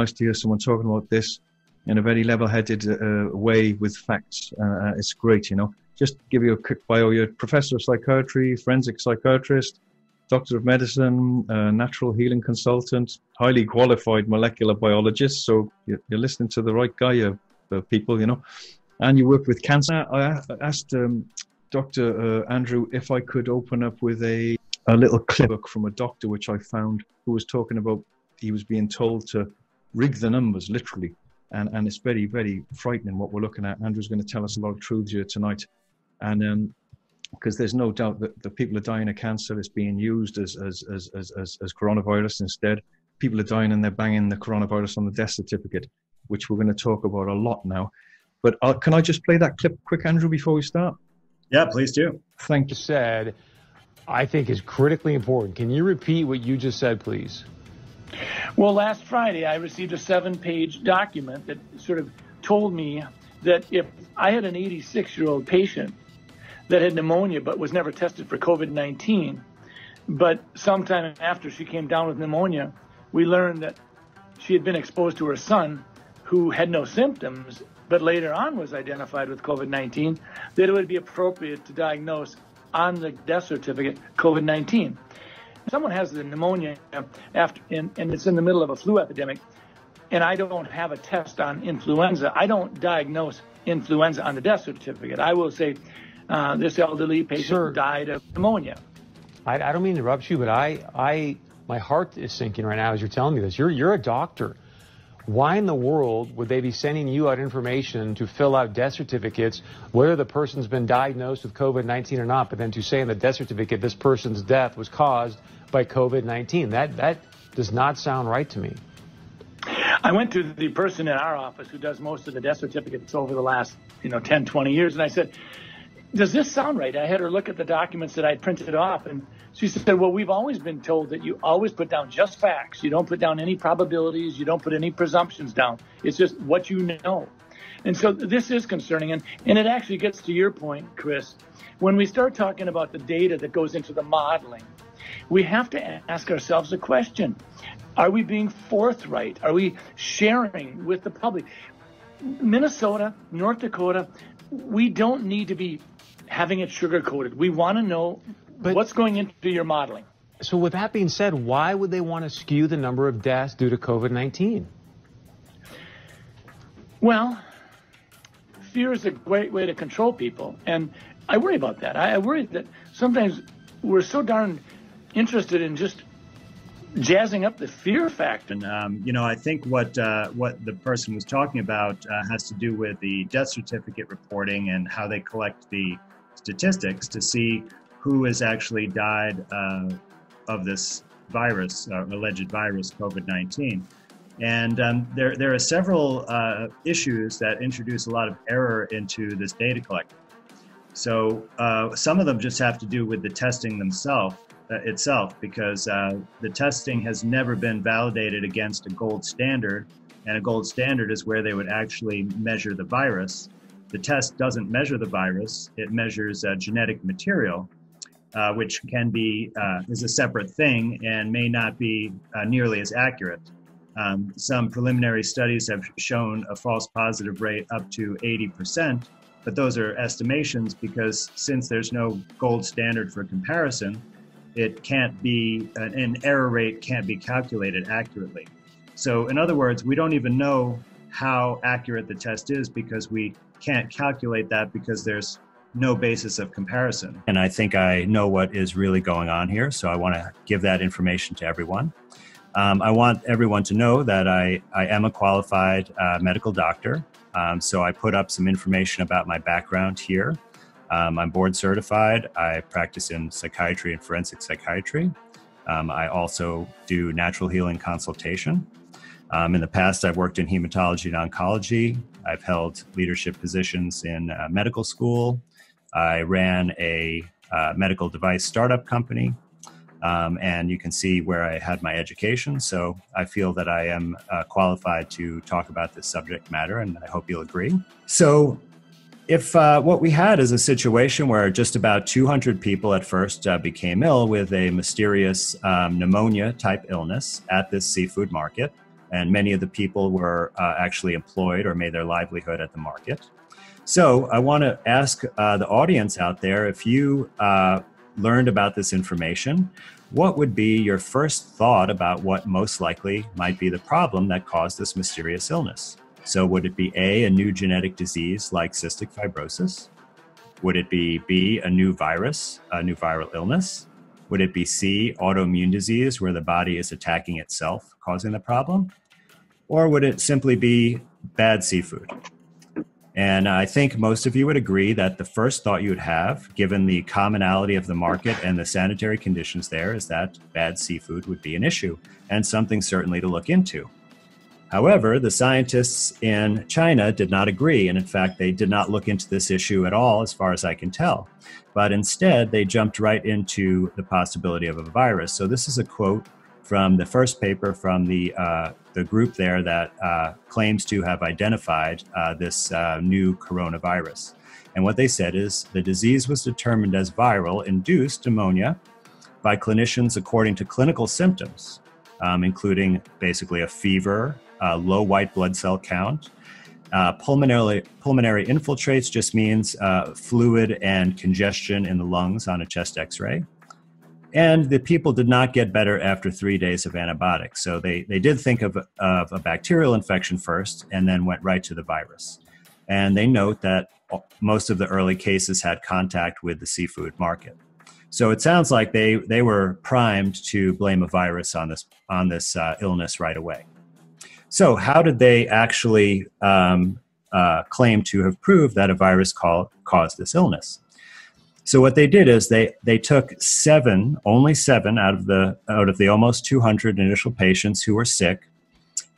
nice to hear someone talking about this in a very level-headed uh, way with facts. Uh, it's great, you know. Just give you a quick bio. You're professor of psychiatry, forensic psychiatrist, doctor of medicine, uh, natural healing consultant, highly qualified molecular biologist. So you're, you're listening to the right guy, uh, uh, people, you know. And you work with cancer. I asked um, Dr. Uh, Andrew if I could open up with a, a little clip from a doctor which I found who was talking about he was being told to rig the numbers literally. And, and it's very, very frightening what we're looking at. Andrew's going to tell us a lot of truths here tonight. And um, because there's no doubt that the people are dying of cancer It's being used as, as, as, as, as, as coronavirus instead. People are dying and they're banging the coronavirus on the death certificate, which we're going to talk about a lot now. But uh, can I just play that clip quick, Andrew, before we start? Yeah, please do. Thank you. Said, I think is critically important. Can you repeat what you just said, please? Well, last Friday, I received a seven page document that sort of told me that if I had an 86 year old patient that had pneumonia but was never tested for COVID 19. But sometime after she came down with pneumonia, we learned that she had been exposed to her son who had no symptoms, but later on was identified with COVID 19, that it would be appropriate to diagnose on the death certificate COVID 19. Someone has the pneumonia after, and, and it's in the middle of a flu epidemic, and I don't have a test on influenza. I don't diagnose influenza on the death certificate. I will say uh, this elderly patient Sir, died of pneumonia. I, I, don't mean to interrupt you, but I, I, my heart is sinking right now as you're telling me this. You're, you're a doctor. Why in the world would they be sending you out information to fill out death certificates, whether the person's been diagnosed with COVID-19 or not, but then to say in the death certificate this person's death was caused by COVID-19? That, that does not sound right to me. I went to the person in our office who does most of the death certificates over the last, you know, 10, 20 years, and I said, does this sound right? I had her look at the documents that I'd printed off, and she said, well, we've always been told that you always put down just facts. You don't put down any probabilities. You don't put any presumptions down. It's just what you know. And so this is concerning. And, and it actually gets to your point, Chris. When we start talking about the data that goes into the modeling, we have to ask ourselves a question. Are we being forthright? Are we sharing with the public? Minnesota, North Dakota, we don't need to be having it sugar coated. We want to know but, what's going into your modeling. So, with that being said, why would they want to skew the number of deaths due to COVID 19? Well, fear is a great way to control people. And I worry about that. I, I worry that sometimes we're so darn interested in just jazzing up the fear factor. And um, you know, I think what uh, what the person was talking about uh, has to do with the death certificate reporting and how they collect the statistics to see who has actually died uh, of this virus, uh, alleged virus, COVID 19. And um, there, there are several uh, issues that introduce a lot of error into this data collection. So uh, some of them just have to do with the testing themselves uh, itself, because uh, the testing has never been validated against a gold standard, and a gold standard is where they would actually measure the virus. The test doesn't measure the virus; it measures uh, genetic material, uh, which can be uh, is a separate thing and may not be nearly as accurate. Um, some preliminary studies have shown a false positive rate up to 80%, but those are estimations because since there's no gold standard for comparison, it can't be an error rate can't be calculated accurately. So, in other words, we don't even know how accurate the test is because we can't calculate that because there's no basis of comparison. And I think I know what is really going on here, so I want to give that information to everyone. Um, I want everyone to know that I, I am a qualified uh, medical doctor. Um, so I put up some information about my background here. Um, I'm board certified. I practice in psychiatry and forensic psychiatry. Um, I also do natural healing consultation. Um, in the past, I've worked in hematology and oncology. I've held leadership positions in uh, medical school. I ran a uh, medical device startup company. Um, and you can see where I had my education. So I feel that I am uh, qualified to talk about this subject matter, and I hope you'll agree. So, if uh, what we had is a situation where just about 200 people at first uh, became ill with a mysterious um, pneumonia type illness at this seafood market, and many of the people were uh, actually employed or made their livelihood at the market. So I want to ask uh, the audience out there if you uh, learned about this information, what would be your first thought about what most likely might be the problem that caused this mysterious illness? So, would it be A, a new genetic disease like cystic fibrosis? Would it be B, a new virus, a new viral illness? Would it be C, autoimmune disease where the body is attacking itself, causing the problem? Or would it simply be bad seafood? And I think most of you would agree that the first thought you would have, given the commonality of the market and the sanitary conditions there, is that bad seafood would be an issue and something certainly to look into. However, the scientists in China did not agree, and in fact, they did not look into this issue at all, as far as I can tell. But instead, they jumped right into the possibility of a virus. So, this is a quote from the first paper from the, uh, the group there that uh, claims to have identified uh, this uh, new coronavirus. And what they said is the disease was determined as viral induced pneumonia by clinicians according to clinical symptoms, um, including basically a fever, low white blood cell count. Uh, pulmonary, pulmonary infiltrates just means uh, fluid and congestion in the lungs on a chest x ray. And the people did not get better after three days of antibiotics. So they, they did think of, of a bacterial infection first and then went right to the virus. And they note that most of the early cases had contact with the seafood market. So it sounds like they, they were primed to blame a virus on this, on this uh, illness right away. So, how did they actually um, uh, claim to have proved that a virus call, caused this illness? So, what they did is they they took seven, only seven out of the out of the almost 200 initial patients who were sick,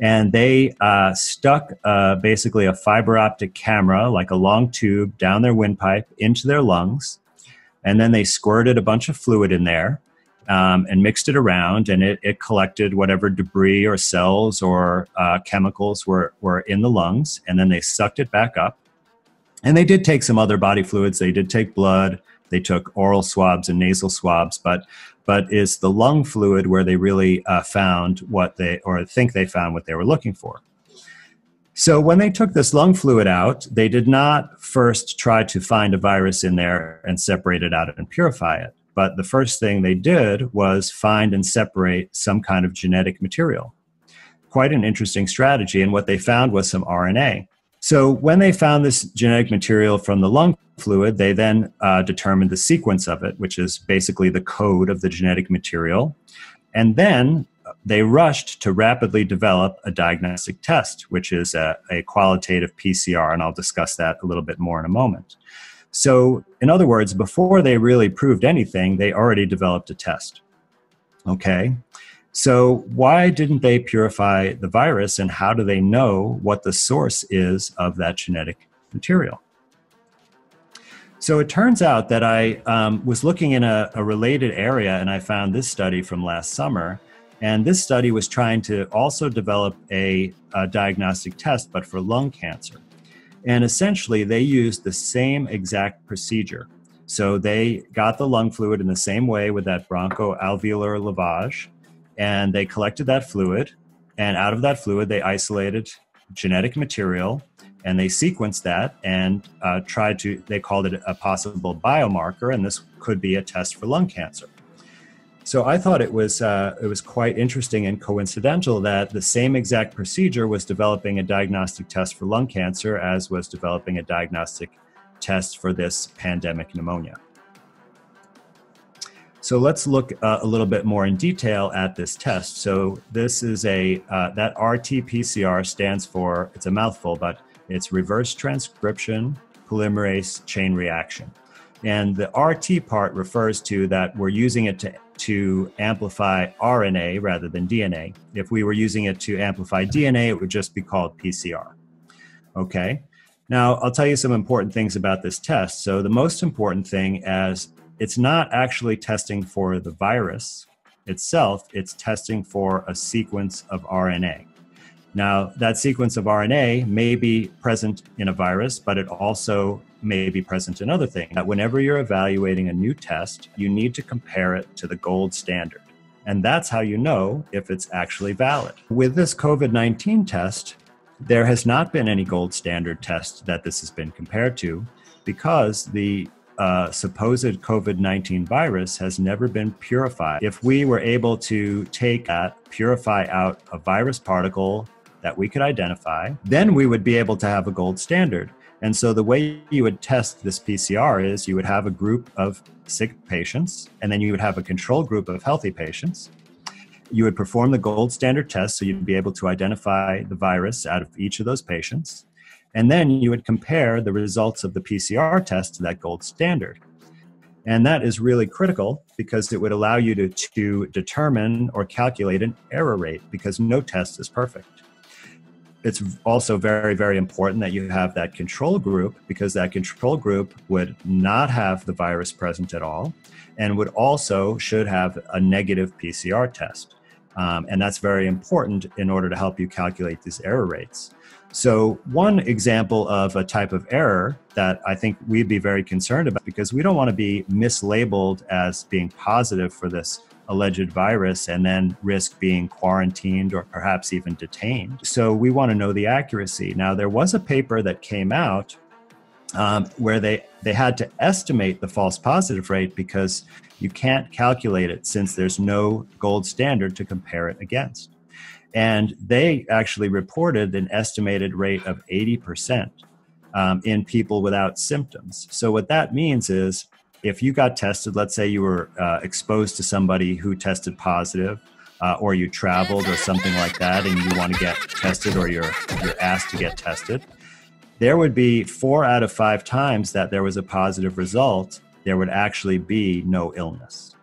and they uh, stuck uh, basically a fiber optic camera, like a long tube, down their windpipe into their lungs, and then they squirted a bunch of fluid in there um, and mixed it around, and it, it, collected whatever debris or cells or uh, chemicals were, were in the lungs, and then they sucked it back up. And they did take some other body fluids. They did take blood. They took oral swabs and nasal swabs, but but is the lung fluid where they really uh, found what they or think they found what they were looking for. So when they took this lung fluid out, they did not first try to find a virus in there and separate it out and purify it. But the first thing they did was find and separate some kind of genetic material. Quite an interesting strategy. And what they found was some RNA. So when they found this genetic material from the lung fluid, they then uh, determined the sequence of it, which is basically the code of the genetic material. And then they rushed to rapidly develop a diagnostic test, which is a, a, qualitative PCR, and I'll discuss that a little bit more in a moment. So, in other words, before they really proved anything, they already developed a test. Okay. So, why didn't they purify the virus and how do they know what the source is of that genetic material? So, it turns out that I um, was looking in a, a related area and I found this study from last summer. And this study was trying to also develop a, a diagnostic test, but for lung cancer. And essentially, they used the same exact procedure. So they got the lung fluid in the same way with that bronchoalveolar lavage, and they collected that fluid. And out of that fluid, they isolated genetic material and they sequenced that and uh, tried to, they called it a possible biomarker, and this could be a test for lung cancer. So I thought it was uh, it was quite interesting and coincidental that the same exact procedure was developing a diagnostic test for lung cancer as was developing a diagnostic test for this pandemic pneumonia. So let's look uh, a little bit more in detail at this test. So this is a uh, that RT-PCR stands for it's a mouthful, but it's reverse transcription polymerase chain reaction. And the RT part refers to that we're using it to to amplify RNA rather than DNA. If we were using it to amplify DNA, it would just be called PCR. Okay. Now, I'll tell you some important things about this test. So, the most important thing is it's not actually testing for the virus itself, it's testing for a sequence of RNA. Now, that sequence of RNA may be present in a virus, but it also may be present in other things. That whenever you're evaluating a new test, you need to compare it to the gold standard. And that's how you know if it's actually valid. With this COVID 19 test, there has not been any gold standard test that this has been compared to because the uh, supposed COVID 19 virus has never been purified. If we were able to take that, purify out a virus particle that we could identify, then we would be able to have a gold standard. And so the way you would test this PCR is you would have a group of sick patients, and then you would have a control group of healthy patients. You would perform the gold standard test, so you'd be able to identify the virus out of each of those patients. And then you would compare the results of the PCR test to that gold standard. And that is really critical because it would allow you to, to determine or calculate an error rate because no test is perfect. It's also very very important that you have that control group because that control group would not have the virus present at all and would also should have a negative pcr test. Um, and that's very important in order to help you calculate these error rates so one example of a type of error that i think we'd be very concerned about because we don't want to be mislabeled as being positive for this alleged virus and then risk being quarantined or perhaps even detained. So we want to know the accuracy. Now, there was a paper that came out um, where they, they had to estimate the false positive rate because you can't calculate it since there's no gold standard to compare it against. And they actually reported an estimated rate of 80% um, in people without symptoms. So, what that means is if you got tested, let's say you were uh, exposed to somebody who tested positive, uh, or you traveled or something like that, and you want to get tested, or you're you're asked to get tested, there would be four out of five times that there was a positive result. There would actually be no illness.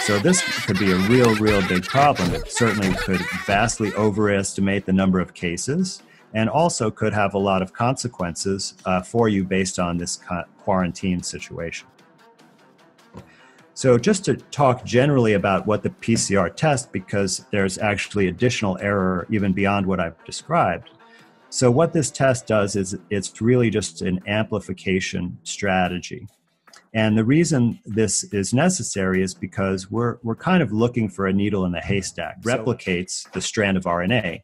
So this could be a real, real big problem. It certainly could vastly overestimate the number of cases, and also could have a lot of consequences uh, for you based on this quarantine situation. So, just to talk generally about what the PCR test, because there's actually additional error even beyond what I've described. So, what this test does is it's really just an amplification strategy. And the reason this is necessary is because we're, we're kind of looking for a needle in the haystack, replicates the strand of RNA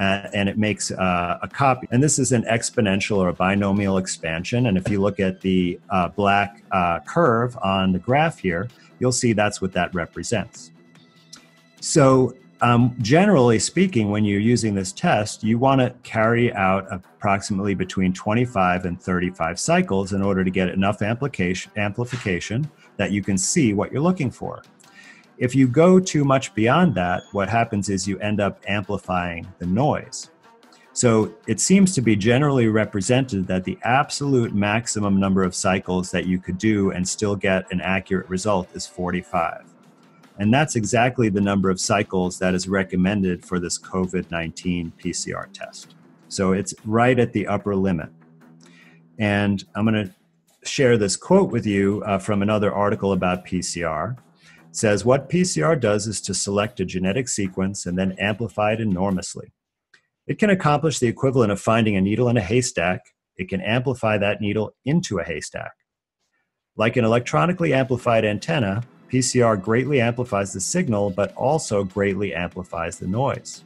uh, and it makes uh, a copy. And this is an exponential or a binomial expansion. And if you look at the uh, black uh, curve on the graph here, you'll see that's what that represents. So, um, generally speaking, when you're using this test, you want to carry out approximately between 25 and 35 cycles in order to get enough amplification, amplification that you can see what you're looking for. If you go too much beyond that, what happens is you end up amplifying the noise. So it seems to be generally represented that the absolute maximum number of cycles that you could do and still get an accurate result is 45. And that's exactly the number of cycles that is recommended for this COVID 19 PCR test. So it's right at the upper limit. And I'm going to share this quote with you uh, from another article about PCR says what PCR does is to select a genetic sequence and then amplify it enormously. It can accomplish the equivalent of finding a needle in a haystack. It can amplify that needle into a haystack. Like an electronically amplified antenna, PCR greatly amplifies the signal but also greatly amplifies the noise.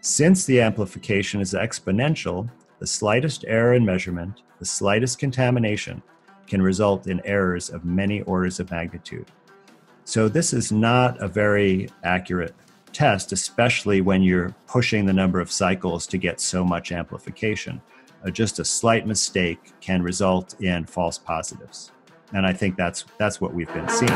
Since the amplification is exponential, the slightest error in measurement, the slightest contamination, can result in errors of many orders of magnitude. So this is not a very accurate test, especially when you're pushing the number of cycles to get so much amplification. Uh, just a slight mistake can result in false positives. And I think that's that's what we've been seeing.